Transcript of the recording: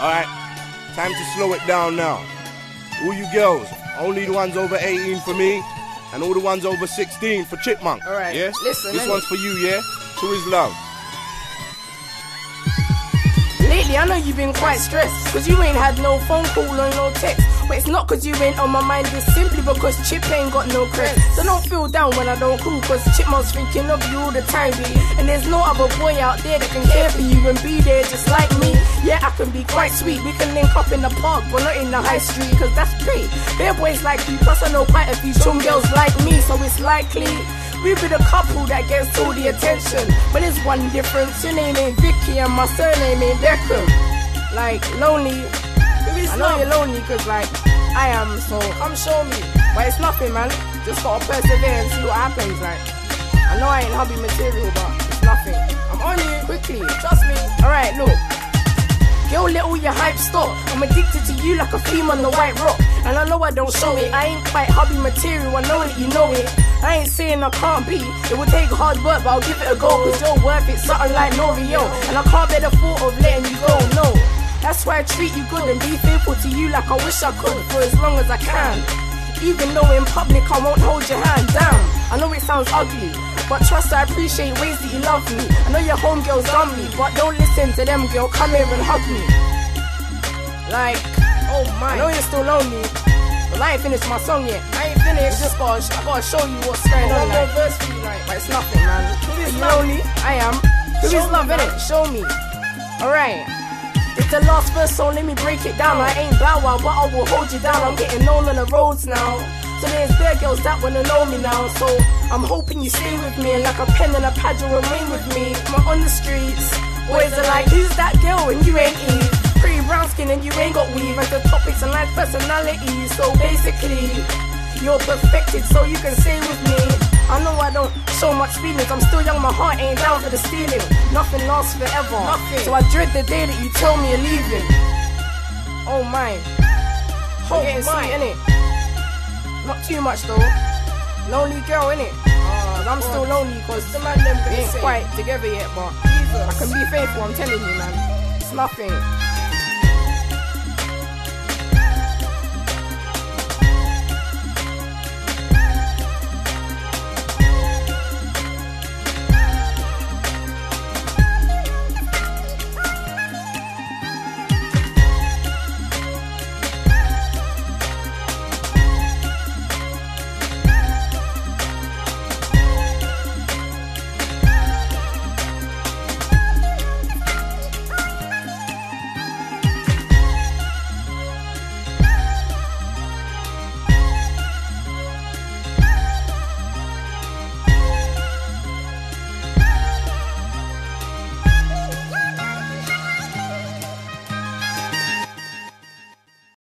Alright, time to slow it down now. All you girls, only the ones over 18 for me, and all the ones over 16 for Chipmunk. Alright, yeah? listen, This one's for you, yeah? Who is love. Lately, I know you've been quite stressed. Cause you ain't had no phone call or no text. But it's not cause you ain't on my mind, it's simply because Chip ain't got no crest. So don't feel down when I don't call, cause Chipmunk's thinking of you all the time, B. And there's no other boy out there that can care for you and be there just like me. Yeah, I can be quite sweet. We can link up in the park, but not in the high street, cause that's great. There boys like you, plus I know quite a few chum girls like me, so it's likely. We be the couple that gets all the attention. But there's one difference. Your name ain't Vicky and my surname ain't Beckham. Like, lonely. I know you're lonely because, like, I am, so come show me. But it's nothing, man. Just gotta persevere and see what happens. Like, I know I ain't hobby material, but it's nothing. I'm on you quickly. Trust me. Alright, look. Girl, let all your hype stop. I'm addicted to you like a theme on the white rock. And I know I don't show it. I ain't quite hobby material, I know that you know it. I ain't saying I can't be. It will take hard work, but I'll give it a go. Cause you're worth it, something like L'Oreal. And I can't bear the thought of letting you go, no. That's why I treat you good and be faithful to you like I wish I could for as long as I can. Even though in public I won't hold your hand, damn. I know it sounds ugly, but trust I appreciate ways that you love me. I know your homegirls done me, but don't listen to them, girl. Come here and hug me. Like, oh my. I know you're still lonely, but I ain't finished my song yet. I ain't finished. Just gotta, I gotta show you what's going on. Like, verse for you, like, but it's nothing, man. Are you lonely? I am. Is love, innit? Show me. Alright. It's the last verse, so let me break it down. I ain't bow wow, but I will hold you down. I'm getting known on the roads now. So there's bare girls that wanna know me now. So I'm hoping you stay with me. Like a pen and a pad, you'll remain with me. I'm on the streets. Boys are like, who's that girl? And you ain't Eve. Pretty brown skin and you ain't got weave. And the topics and life personality. So basically, you're perfected, so you can stay with me. I know I don't show much feelings. I'm still young, my heart ain't down for the stealing. Nothing lasts forever. Nothing. So I dread the day that you tell me you're leaving. Oh my. Oh getting sweet, innit? Not too much though. Lonely girl, innit? Uh, I'm still lonely cause the man them ain't quite together yet, but I can be faithful, I'm telling you, man. It's nothing.